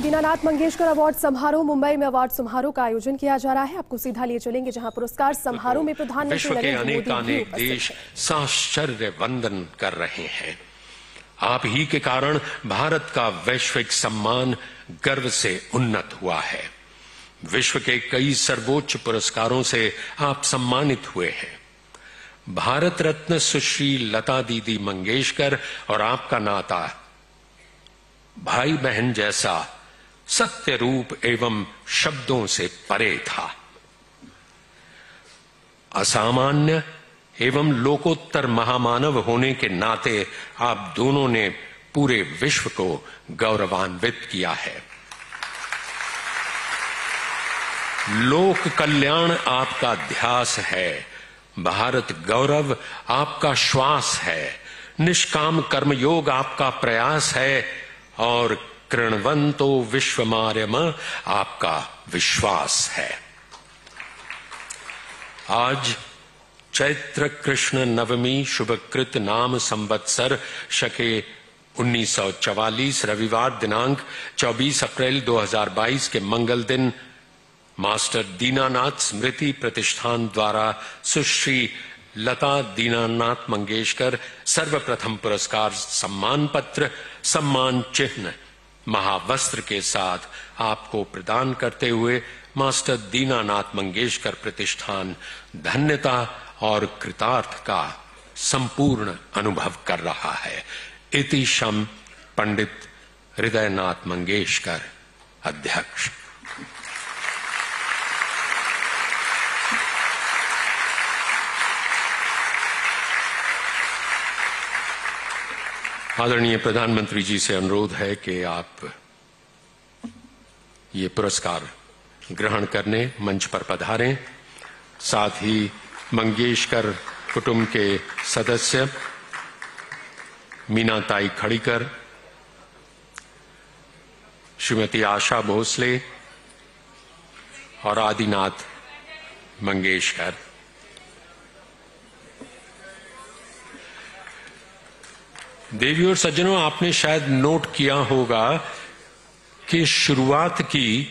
Dinanath Mangeshkar award समारोह मुंबई में award समारोह का आयोजन किया जा रहा है। आपको सीधा लिए चलेंगे जहाँ पुरस्कार समारोह में प्रधानमंत्री के अनेक अनेक देश साश्चर्य वंदन कर रहे हैं। आप ही के कारण भारत का वैश्विक सम्मान गर्व से उन्नत हुआ है। विश्व के कई सर्वोच्च पुरस्कारों से आप सम्मानित हुए हैं। भारत रत्न सुश्री लता दीदी मंगेशकर और आपका नाता भाई बहन जैसा सत्य रूप एवं शब्दों से परे था। असामान्य एवं लोकोत्तर महामानव होने के नाते आप दोनों ने पूरे विश्व को गौरवान्वित किया है। लोक कल्याण आपका ध्यास है, भारत गौरव आपका श्वास है, निष्काम कर्मयोग आपका प्रयास है, और कृणवंतो विश्वमार्यम, आपका विश्वास है। आज चैत्र कृष्ण नवमी शुभकृत नाम संवत्सर, शके 1944 रविवार दिनांक 24 अप्रैल 2022 के मंगल दिन, मास्टर दीनानाथ स्मृति प्रतिष्ठान द्वारा सुश्री लता दीनानाथ मंगेशकर सर्वप्रथम पुरस्कार सम्मान पत्र सम्मान चिन्ह महावस्त्र के साथ आपको प्रदान करते हुए मास्टर दीनानाथ मंगेशकर प्रतिष्ठान धन्यता और कृतार्थ का संपूर्ण अनुभव कर रहा है। इति शम पंडित हृदयनाथ मंगेशकर अध्यक्ष। आदरणीय प्रधानमंत्री जी से अनुरोध है कि आप ये पुरस्कार ग्रहण करने, मंच पर पधारें। साथ ही मंगेशकर कुटुंब के सदस्य मीनाताई खड़ीकर, श्रीमती आशा भोसले और आदिनाथ मंगेशकर। देवी और सज्जनों, आपने शायद नोट किया होगा कि शुरुआत की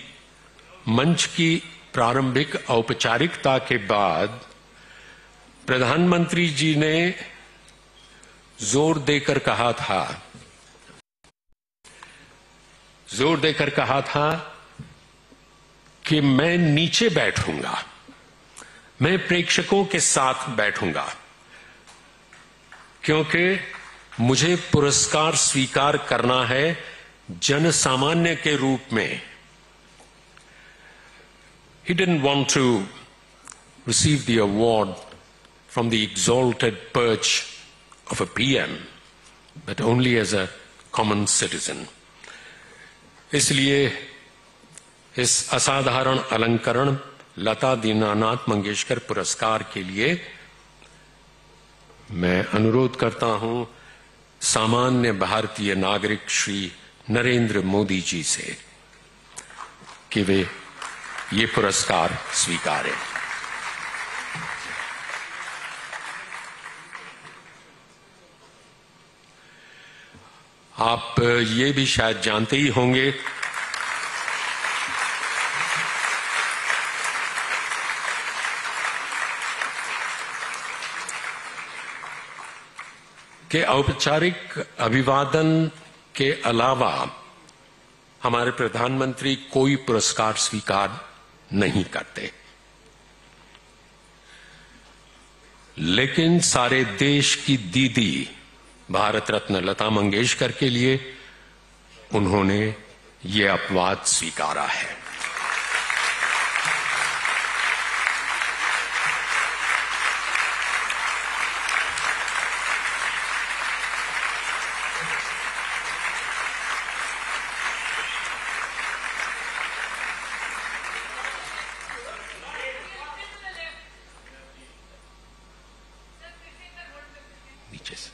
मंच की प्रारंभिक औपचारिकता के बाद प्रधानमंत्री जी ने ज़ोर देकर कहा था, ज़ोर देकर कहा था कि मैं नीचे बैठूँगा, मैं प्रेक्षकों के साथ बैठूँगा, क्योंकि मुझे पुरस्कार स्वीकार करना है जन सामान्य के रूप में। He didn't want to receive the award from the exalted perch of a P M but only as a common citizen इसलिए इस असाधारण अलंकरण लता दीनानाथ मंगेशकर पुरस्कार के लिए मैं अनुरोध करता हूँ सामान्य भारतीय नागरिक श्री नरेंद्र मोदी जी से कि वे ये पुरस्कार स्वीकारें। आप ये भी शायद जानते ही होंगे कि औपचारिक अभिवादन के अलावा हमारे प्रधानमंत्री कोई पुरस्कार स्वीकार नहीं करते। लेकिन सारे देश की दीदी भारत रत्न लता मंगेशकर के लिए उन्होंने ये अपवाद स्वीकारा है नीचे से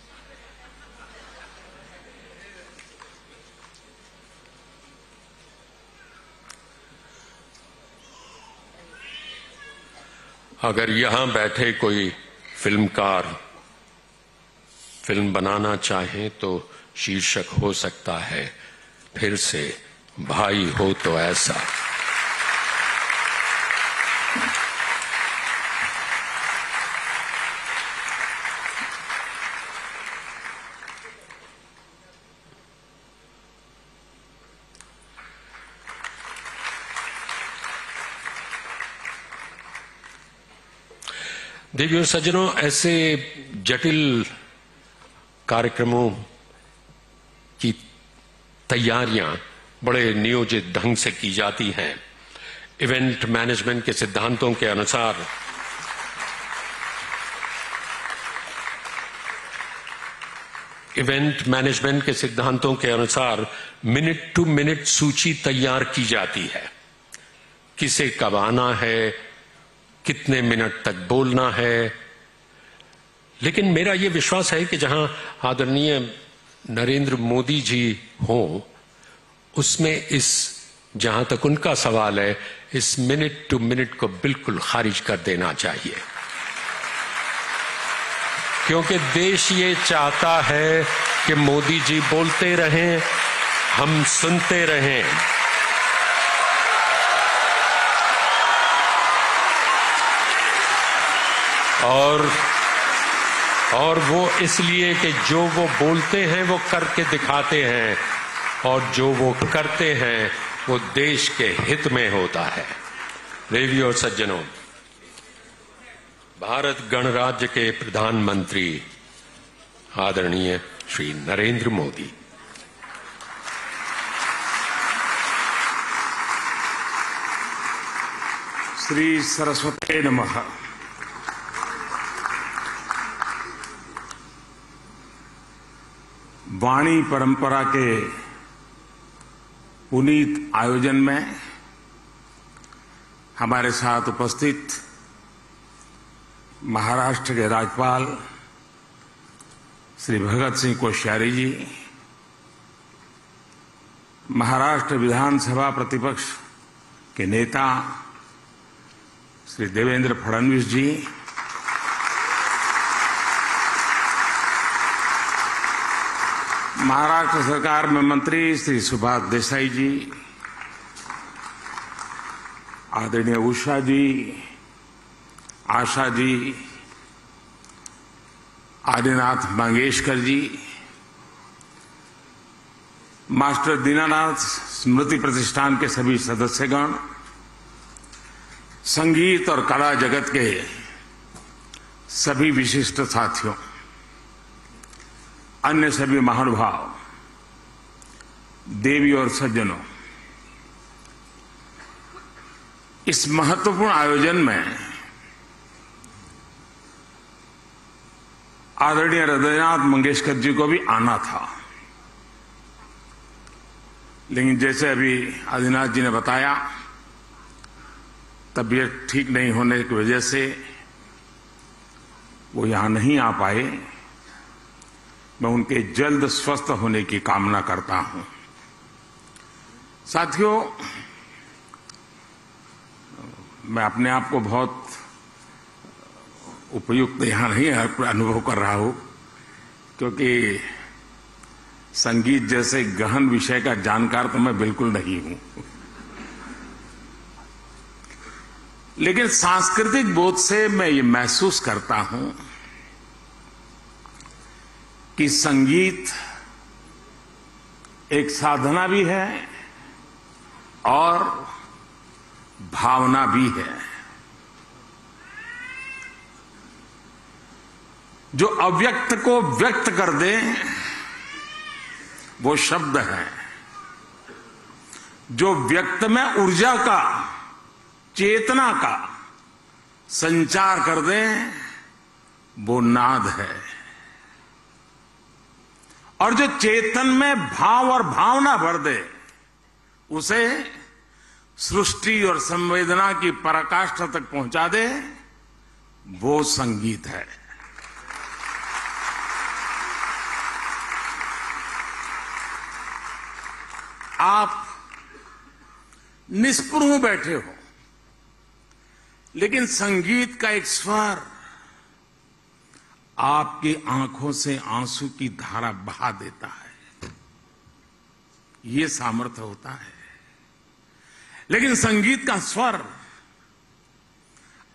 अगर यहाँ बैठे कोई फिल्मकार फ़िल्म बनाना चाहे तो शीर्षक हो सकता है, फिर से, भाई हो तो ऐसा। देवियों सज्जनों, ऐसे जटिल कार्यक्रमों की तैयारियाँ बड़े नियोजित ढंग से की जाती हैं। इवेंट मैनेजमेंट के सिद्धांतों के अनुसार। इवेंट मैनेजमेंट के सिद्धांतों के अनुसार मिनट टू मिनट सूची तैयार की जाती है। किसे कब आना है कितने मिनट तक बोलना है। लेकिन मेरा यह विश्वास है कि जहाँ आदरणीय नरेंद्र मोदी जी हो, उसमें इस, जहाँ तक उनका सवाल है, इस मिनट टू मिनट को बिल्कुल खारिज कर देना चाहिए। क्योंकि देश ये चाहता है कि मोदी जी बोलते रहें, हम सुनते रहें। और और वो इसलिए कि जो वो बोलते हैं, वो करके दिखाते हैं। और जो वो करते हैं, वो देश के हित में होता है। देवी और सज्जनों, भारत गणराज्य के प्रधानमंत्री आदरणीय श्री नरेंद्र मोदी। श्री सरस्वती नमः। वाणी परंपरा के पुनीत आयोजन में हमारे साथ उपस्थित महाराष्ट्र के राज्यपाल श्री भगत सिंह कोश्यारी जी, महाराष्ट्र विधानसभा प्रतिपक्ष के नेता श्री देवेंद्र फडणवीस जी महाराष्ट्र सरकार में मंत्री श्री सुभाष देसाई जी, आदरणीय उषा जी, आशा जी, आदिनाथ मंगेशकर जी, मास्टर दीनानाथ स्मृति प्रतिष्ठान के सभी सदस्यगण, संगीत और कला जगत के सभी विशिष्ट साथियों अन्य सभी महानुभाव, देवी और सज्जनों, इस महत्वपूर्ण आयोजन में आदरणीय हृदयनाथ मंगेशकर जी को भी आना था। लेकिन जैसे अभी आदिनाथ जी ने बताया, तबीयत ठीक नहीं होने की वजह से वो यहाँ नहीं आ पाए। मैं उनके जल्द स्वस्थ होने की कामना करता हूँ। साथियों, मैं अपने आप को बहुत उपयुक्त यहाँ नहीं अनुभव कर रहा हूँ, क्योंकि संगीत जैसे गहन विषय का जानकार तो मैं बिल्कुल नहीं हूँ। लेकिन सांस्कृतिक बोध से मैं ये महसूस करता हूँ कि संगीत एक साधना भी है और भावना भी है। जो अव्यक्त को व्यक्त कर दे, वो शब्द है। जो व्यक्त में ऊर्जा का, चेतना का संचार कर दे, वो नाद है। और जो चेतन में भाव और भावना भर दे, उसे सृष्टि और संवेदना की पराकाष्ठा तक पहुँचा दे, वो संगीत है। आप निष्प्रभ बैठे हो, लेकिन संगीत का एक स्वर आपकी आँखों से आँसू की धारा बहा देता है। ये सामर्थ्य होता है। लेकिन संगीत का स्वर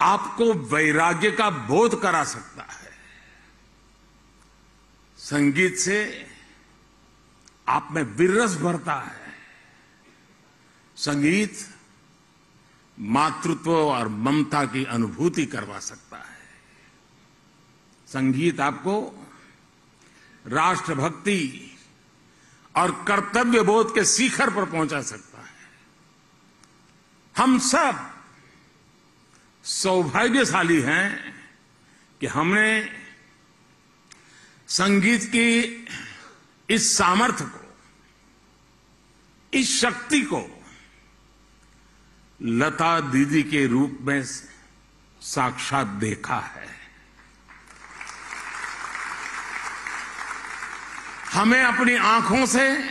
आपको वैराग्य का बोध करा सकता है। संगीत से आप में विरस भरता है। संगीत मातृत्व और ममता की अनुभूति करवा सकता है। संगीत आपको, राष्ट्रभक्ति और कर्तव्य बोध के शिखर पर पहुँचा सकता है। हम सब सौभाग्यशाली हैं कि हमने संगीत की इस सामर्थ्य को, इस शक्ति को लता दीदी के रूप में साक्षात देखा है। हमें अपनी आँखों से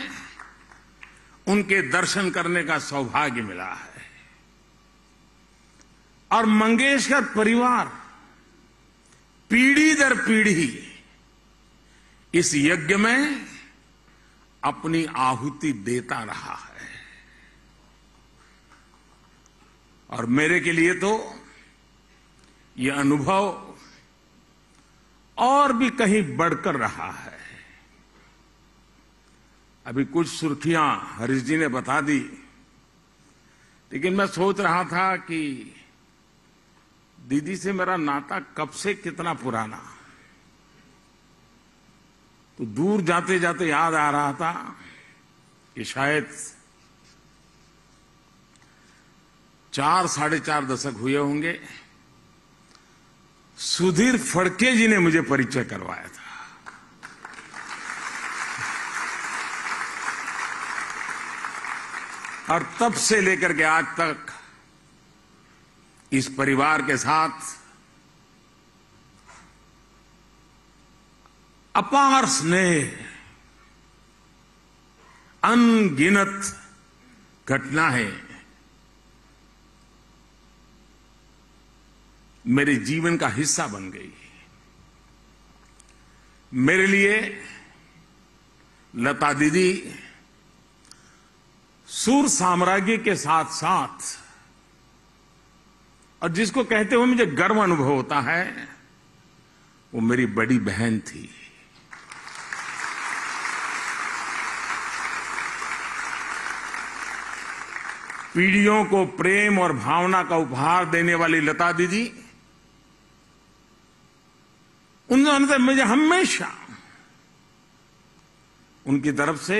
उनके दर्शन करने का सौभाग्य मिला है। और मंगेशकर परिवार, पीढ़ी दर पीढ़ी, इस यज्ञ में अपनी आहुति देता रहा है। और मेरे के लिए तो यह अनुभव और भी कहीं बढ़कर रहा है। अभी कुछ सुर्खियाँ हरीश जी ने बता दी। लेकिन मैं सोच रहा था कि दीदी से मेरा नाता कब से कितना पुराना। तो दूर जाते जाते याद आ रहा था कि शायद चार, साढ़े चार दशक हुए होंगे। सुधीर फड़के जी ने मुझे परिचय करवाया था। और तब से लेकर के आज तक इस परिवार के साथ अपार स्नेह, अनगिनत घटना है। मेरे जीवन का हिस्सा बन गई मेरे लिए लता दीदी सूर साम्राज्य के साथ साथ, और जिसको कहते हुए मुझे गर्व अनुभव होता है, वो मेरी बड़ी बहन थी। पीढ़ियों को प्रेम और भावना का उपहार देने वाली लता दीदी उन्होंने मुझे हमेशा उनकी तरफ़ से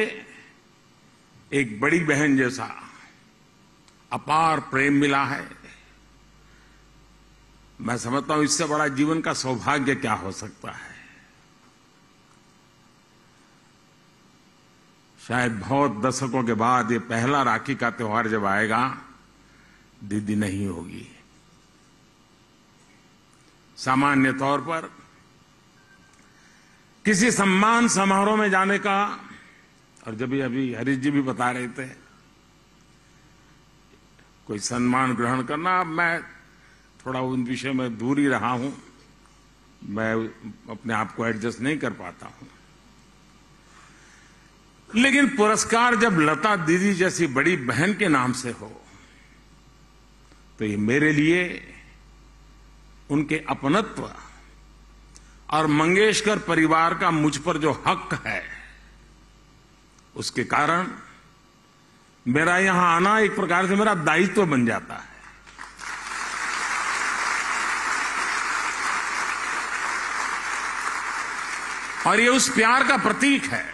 एक बड़ी बहन जैसा अपार प्रेम मिला है। मैं समझता हूँ इससे बड़ा जीवन का सौभाग्य क्या हो सकता है। शायद बहुत दशकों के बाद ये पहला राखी का त्योहार जब आएगा, दीदी नहीं होगी। सामान्य तौर पर किसी सम्मान समारोह में जाने का और जब अभी हरीश जी भी बता रहे थे, कोई सम्मान ग्रहण करना, अब मैं थोड़ा उन विषय में दूर ही रहा हूँ। मैं अपने आप को एडजस्ट नहीं कर पाता हूँ। लेकिन पुरस्कार जब लता दीदी जैसी बड़ी बहन के नाम से हो तो ये मेरे लिए उनके अपनत्व और मंगेशकर परिवार का मुझ पर जो हक है उसके कारण मेरा यहाँ आना एक प्रकार से मेरा दायित्व तो बन जाता है। और ये उस प्यार का प्रतीक है।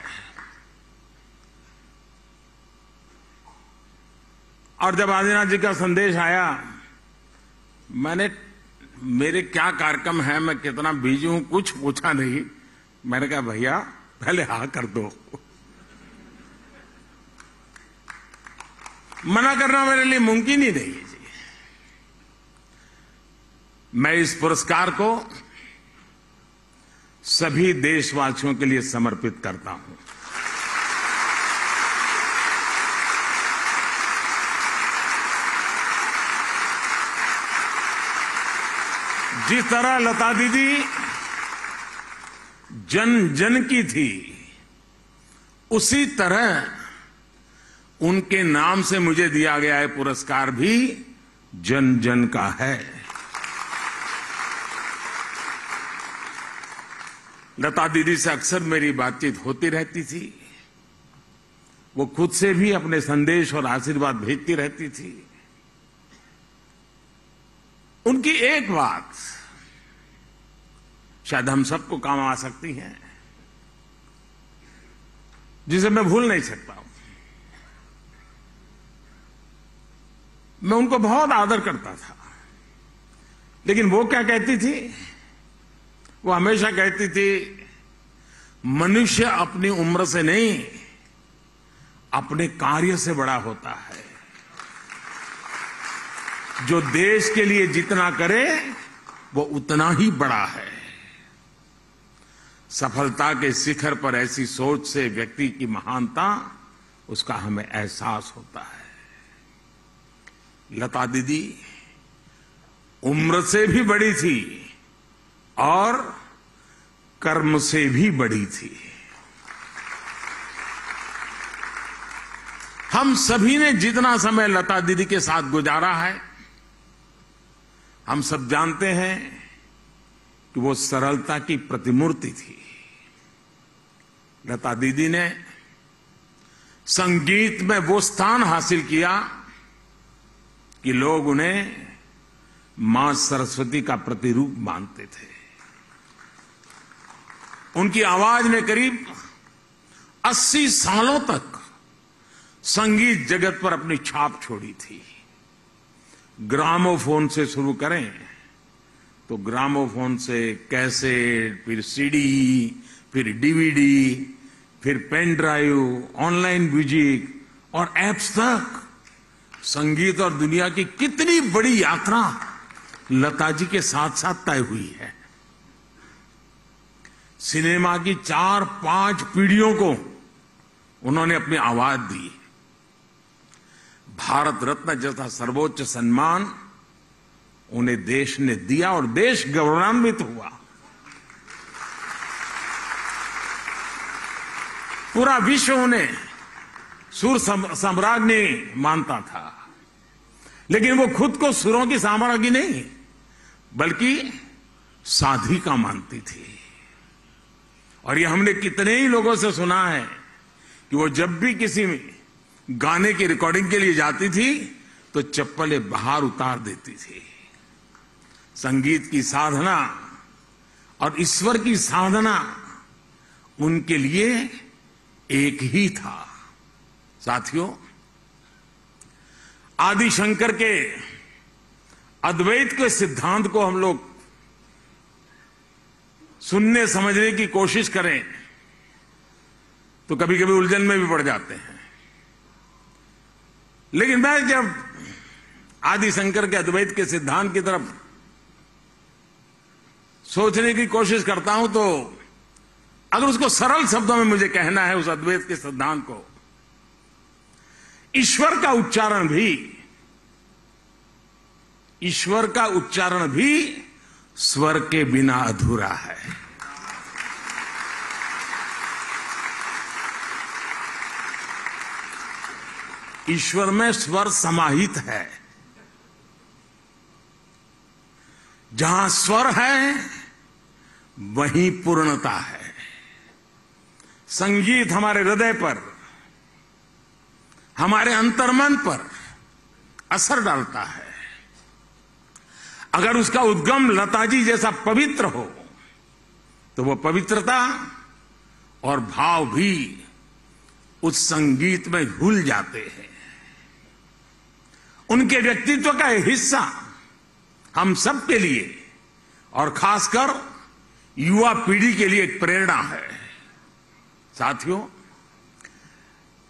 और जब आदिनाथ जी का संदेश आया, मैंने मेरे क्या कार्यक्रम है, मैं कितना बिज़ी हूँ, कुछ पूछा नहीं। मैंने कहा, भैया, पहले हा कर दो। मना करना मेरे लिए मुमकिन ही नहीं जी। मैं इस पुरस्कार को सभी देशवासियों के लिए समर्पित करता हूँ। जिस तरह लता दीदी जन जन की थी, उसी तरह उनके नाम से मुझे दिया गया है पुरस्कार भी जन जन का है। लता दीदी से अक्सर मेरी बातचीत होती रहती थी। वो खुद से भी अपने संदेश और आशीर्वाद भेजती रहती थी। उनकी एक बात, शायद हम सबको काम आ सकती है, जिसे मैं भूल नहीं सकता हूँ। मैं उनको बहुत आदर करता था। लेकिन वो क्या कहती थी? वो हमेशा कहती थी, मनुष्य अपनी उम्र से नहीं, अपने कार्य से बड़ा होता है। जो देश के लिए जितना करे, वो उतना ही बड़ा है। सफलता के शिखर पर ऐसी सोच से व्यक्ति की महानता, उसका हमें एहसास होता है। लता दीदी, उम्र से भी बड़ी थी और कर्म से भी बड़ी थी। हम सभी ने जितना समय लता दीदी के साथ गुजारा है, हम सब जानते हैं कि वो सरलता की प्रतिमूर्ति थी। लता दीदी ने संगीत में वो स्थान हासिल किया कि लोग उन्हें माँ सरस्वती का प्रतिरूप मानते थे। उनकी आवाज़ ने करीब 80 सालों तक संगीत जगत पर अपनी छाप छोड़ी थी। ग्रामोफोन से शुरू करें तो ग्रामोफोन से कैसेट, फिर सीडी फिर डीवीडी फिर पेन ड्राइव, ऑनलाइन म्यूज़िक और एप्स तक संगीत और दुनिया की कितनी बड़ी यात्रा लता जी के साथ साथ तय हुई है। सिनेमा की चार पाँच पीढ़ियों को उन्होंने अपनी आवाज़ दी। भारत रत्न जैसा सर्वोच्च सम्मान उन्हें देश ने दिया और देश गौरवान्वित हुआ। पूरा विश्व उन्हें सुर सम्राज्ञी मानता था। लेकिन वो खुद को सुरों की साम्राज्ञी नहीं, बल्कि साधिका मानती थी। और ये हमने कितने ही लोगों से सुना है कि वो जब भी किसी गाने की रिकॉर्डिंग के लिए जाती थी तो चप्पलें बाहर उतार देती थी। संगीत की साधना और ईश्वर की साधना उनके लिए एक ही था। साथियों आदि शंकर के अद्वैत के सिद्धांत को हम लोग सुनने, समझने की कोशिश करें तो कभी कभी उलझन में भी पड़ जाते हैं। लेकिन मैं जब आदि शंकर के अद्वैत के सिद्धांत की तरफ़ सोचने की कोशिश करता हूँ तो अगर उसको सरल शब्दों में मुझे कहना है, उस अद्वैत के सिद्धांत को ईश्वर का उच्चारण भी, ईश्वर का उच्चारण भी स्वर के बिना अधूरा है। ईश्वर में स्वर समाहित है। जहाँ स्वर है, वहीं पूर्णता है। संगीत हमारे हृदय पर हमारे अंतर्मन पर असर डालता है। अगर उसका उद्गम लताजी जैसा पवित्र हो तो वह पवित्रता और भाव भी उस संगीत में घुल जाते हैं। उनके व्यक्तित्व का एक हिस्सा हम सब के लिए और खासकर युवा पीढ़ी के लिए एक प्रेरणा है। साथियों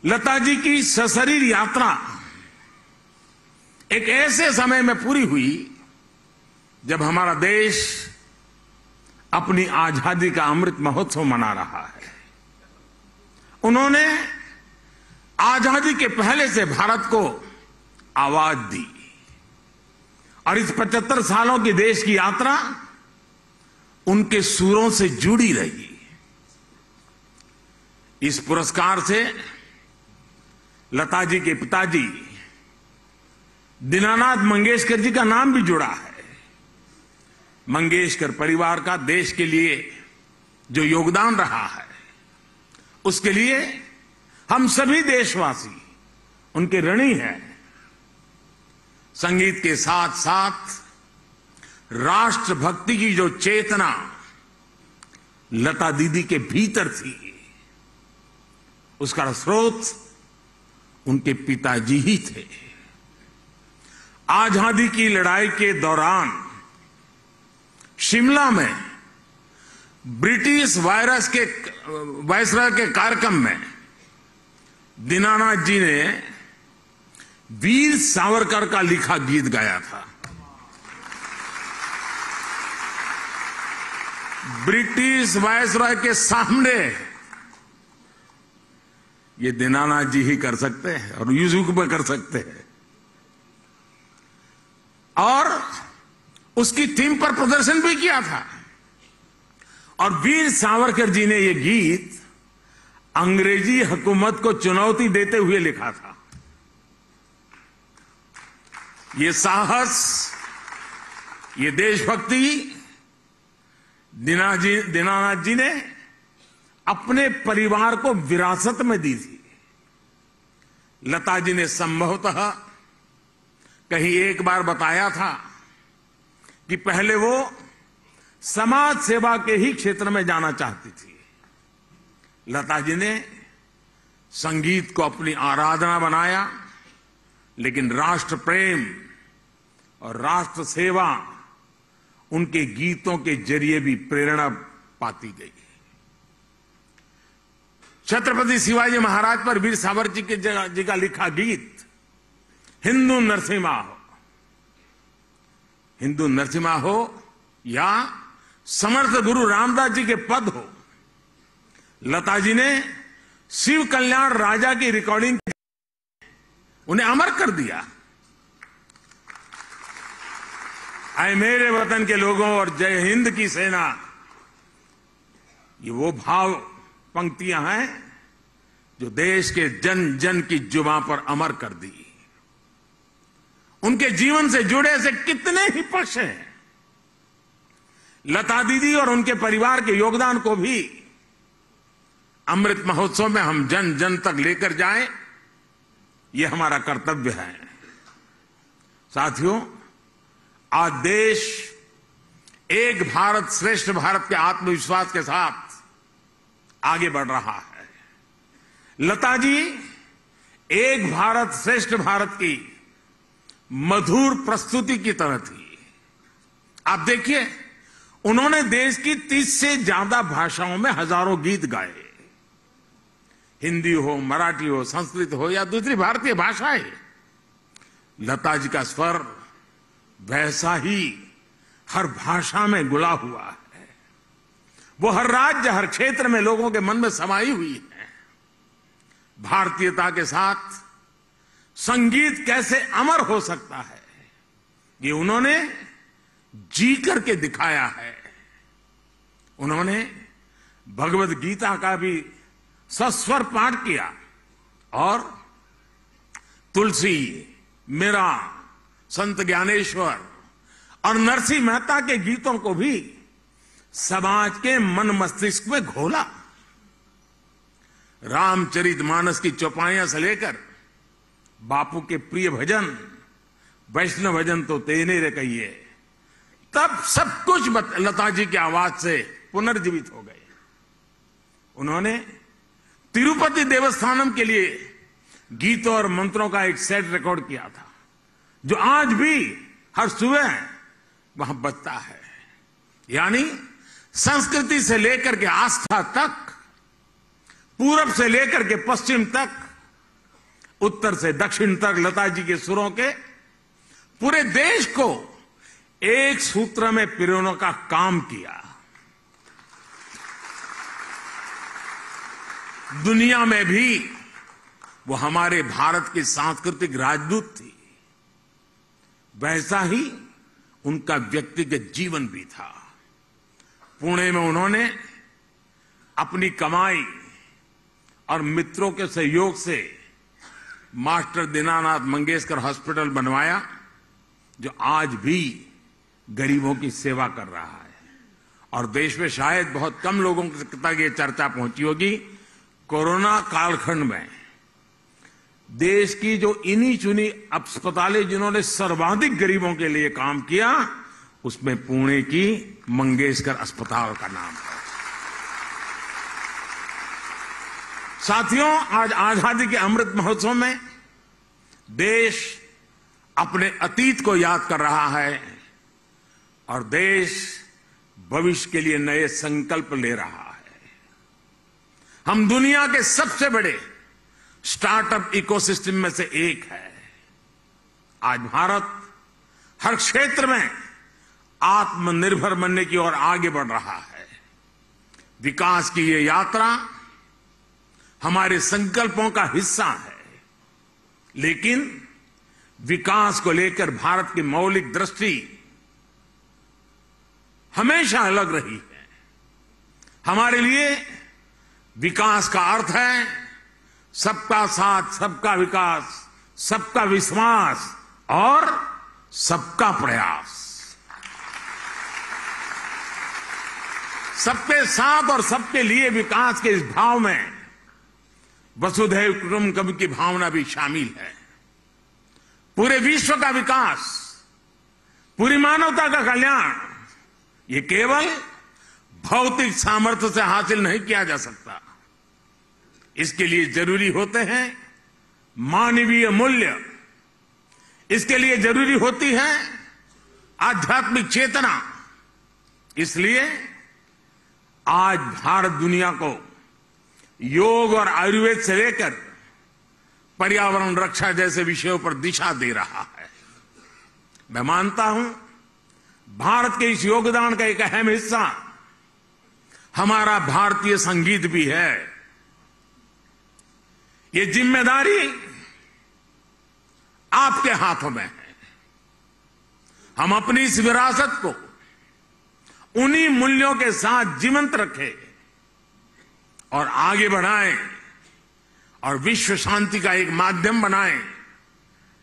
लता जी की सशरीर यात्रा एक ऐसे समय में पूरी हुई जब हमारा देश अपनी आज़ादी का अमृत महोत्सव मना रहा है। उन्होंने आज़ादी के पहले से भारत को आवाज़ दी और इस 75 सालों की देश की यात्रा उनके सुरों से जुड़ी रही। इस पुरस्कार से लता जी के पिताजी, दीनानाथ मंगेशकर जी का नाम भी जुड़ा है। मंगेशकर परिवार का देश के लिए जो योगदान रहा है, उसके लिए हम सभी देशवासी, उनके ऋणी हैं। संगीत के साथ साथ राष्ट्रभक्ति की जो चेतना लता दीदी के भीतर थी, उसका स्रोत उनके पिताजी ही थे। आज़ादी की लड़ाई के दौरान शिमला में ब्रिटिश वायरस के, वायसराय के कार्यक्रम में दीनानाथ जी ने वीर सावरकर का लिखा गीत गाया था। ब्रिटिश वायसराय के सामने ये दीनानाथ जी ही कर सकते हैं और यूजुक में कर सकते हैं। और उसकी थीम पर प्रदर्शन भी किया था। और वीर सावरकर जी ने यह गीत अंग्रेज़ी हुकूमत को चुनौती देते हुए लिखा था। ये साहस, ये देशभक्ति दीनानाथ जी ने अपने परिवार को विरासत में दी थी लता जी ने संभवतः कहीं एक बार बताया था कि पहले वो समाज सेवा के ही क्षेत्र में जाना चाहती थी। लता जी ने संगीत को अपनी आराधना बनाया, लेकिन राष्ट्र प्रेम और राष्ट्र सेवा उनके गीतों के ज़रिए भी प्रेरणा पाती गई। छत्रपति शिवाजी महाराज पर वीर सावर जी के जी का लिखा गीत, हिंदू नरसिम्हा हो। हिंदू नरसिम्हा हो या समर्थ गुरु रामदास जी के पद हो। लता जी ने शिव कल्याण राजा की रिकॉर्डिंग उन्हें अमर कर दिया। आए मेरे वतन के लोगों और जय हिंद की सेना। ये वो भाव पंक्तियाँ हैं जो देश के जन जन की जुबा पर अमर कर दी। उनके जीवन से जुड़े ऐसे कितने ही पक्ष हैं। लता दीदी और उनके परिवार के योगदान को भी अमृत महोत्सव में हम जन जन तक लेकर जाएँ, ये हमारा कर्तव्य है। साथियों, आज देश एक भारत श्रेष्ठ भारत के आत्मविश्वास के साथ आगे बढ़ रहा है। लता जी, एक भारत श्रेष्ठ भारत की मधुर प्रस्तुति की तरह थी। आप देखिए, उन्होंने देश की तीस से ज़्यादा भाषाओं में हज़ारों गीत गाए। हिंदी हो, मराठी हो, संस्कृत हो, या दूसरी भारतीय भाषाएँ। लता जी का स्वर वैसा ही हर भाषा में गुला हुआ है। वो हर राज्य, हर क्षेत्र में लोगों के मन में समाई हुई है। भारतीयता के साथ संगीत कैसे अमर हो सकता है, ये उन्होंने जी करके दिखाया है। उन्होंने भगवत गीता का भी सस्वर पाठ किया और तुलसी, मेरा, संत ज्ञानेश्वर और नरसिंह मेहता के गीतों को भी समाज के मन मस्तिष्क में घोला। रामचरित मानस की चौपाइयाँ से लेकर बापू के प्रिय भजन, वैष्णव भजन तो तेने रे कहिए। तब सब कुछ लता जी की आवाज़ से पुनर्जीवित हो गए। उन्होंने तिरुपति देवस्थानम के लिए गीतों और मंत्रों का एक सेट रिकॉर्ड किया था, जो आज भी हर सुबह वहाँ बजता है। यानी संस्कृति से लेकर के आस्था तक, पूरब से लेकर के पश्चिम तक, उत्तर से दक्षिण तक लता जी के सुरों के, पूरे देश को एक सूत्र में पिरोने का काम किया। दुनिया में भी वो हमारे भारत की सांस्कृतिक राजदूत थी। वैसा ही उनका व्यक्तिगत जीवन भी था। पुणे में उन्होंने अपनी कमाई और मित्रों के सहयोग से मास्टर दीनानाथ मंगेशकर हॉस्पिटल बनवाया, जो आज भी गरीबों की सेवा कर रहा है। और देश में शायद बहुत कम लोगों तक ये चर्चा पहुँची होगी, कोरोना कालखंड में। देश की जो इन्हीं चुनी अस्पतालें जिन्होंने सर्वाधिक गरीबों के लिए काम किया, उसमें पुणे की मंगेशकर अस्पताल का नाम है। साथियों, आज आज़ादी के अमृत महोत्सव में देश अपने अतीत को याद कर रहा है और देश भविष्य के लिए नए संकल्प ले रहा है। हम दुनिया के सबसे बड़े स्टार्टअप इकोसिस्टम में से एक है। आज भारत हर क्षेत्र में आत्मनिर्भर बनने की ओर आगे बढ़ रहा है। विकास की ये यात्रा हमारे संकल्पों का हिस्सा है। लेकिन विकास को लेकर भारत की मौलिक दृष्टि हमेशा अलग रही है। हमारे लिए विकास का अर्थ है सबका साथ, सबका विकास, सबका विश्वास और सबका प्रयास। सबके साथ और सबके लिए विकास के इस भाव में वसुधैव कुटुंबकम की भावना भी शामिल है। पूरे विश्व का विकास, पूरी मानवता का कल्याण, ये केवल भौतिक सामर्थ्य से हासिल नहीं किया जा सकता। इसके लिए ज़रूरी होते हैं मानवीय मूल्य। इसके लिए ज़रूरी होती है आध्यात्मिक चेतना। इसलिए आज भारत दुनिया को योग और आयुर्वेद से लेकर पर्यावरण रक्षा जैसे विषयों पर दिशा दे रहा है। मैं मानता हूँ, भारत के इस योगदान का एक अहम हिस्सा हमारा भारतीय संगीत भी है। ये ज़िम्मेदारी आपके हाथों में है। हम अपनी इस विरासत को उन्हीं मूल्यों के साथ जीवंत रखें और आगे बढ़ाएँ और विश्व शांति का एक माध्यम बनाएँ,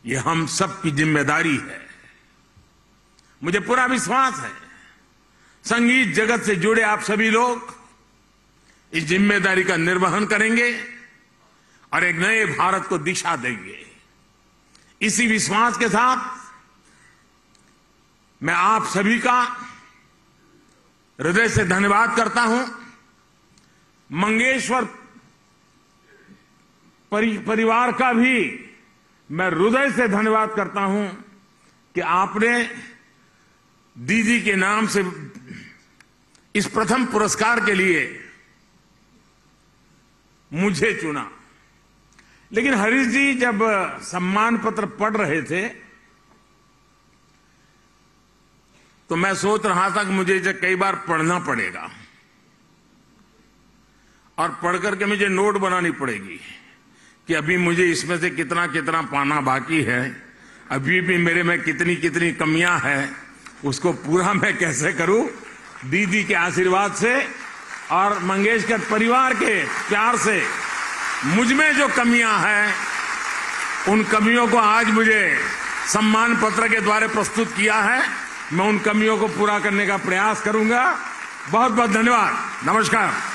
ये हम सबकी ज़िम्मेदारी है। मुझे पूरा विश्वास है। संगीत जगत से जुड़े आप सभी लोग इस ज़िम्मेदारी का निर्वहन करेंगे और एक नए भारत को दिशा देंगे। इसी विश्वास के साथ मैं आप सभी का हृदय से धन्यवाद करता हूँ। मंगेश्वर परि, परिवार का भी मैं हृदय से धन्यवाद करता हूँ कि आपने दीदी के नाम से इस प्रथम पुरस्कार के लिए मुझे चुना। लेकिन हरीश जी जब सम्मान पत्र पढ़ रहे थे तो मैं सोच रहा था कि मुझे इसे कई बार पढ़ना पड़ेगा। और पढ़ करके मुझे नोट बनानी पड़ेगी कि अभी मुझे इसमें से कितना कितना पाना बाकी है। अभी भी मेरे में कितनी कितनी कमियाँ हैं, उसको पूरा मैं कैसे करूँ? दीदी के आशीर्वाद से और मंगेशकर परिवार के प्यार से मुझमें जो कमियाँ हैं, उन कमियों को आज मुझे सम्मान पत्र के द्वारा प्रस्तुत किया है। मैं उन कमियों को पूरा करने का प्रयास करूँगा। बहुत बहुत धन्यवाद। नमस्कार।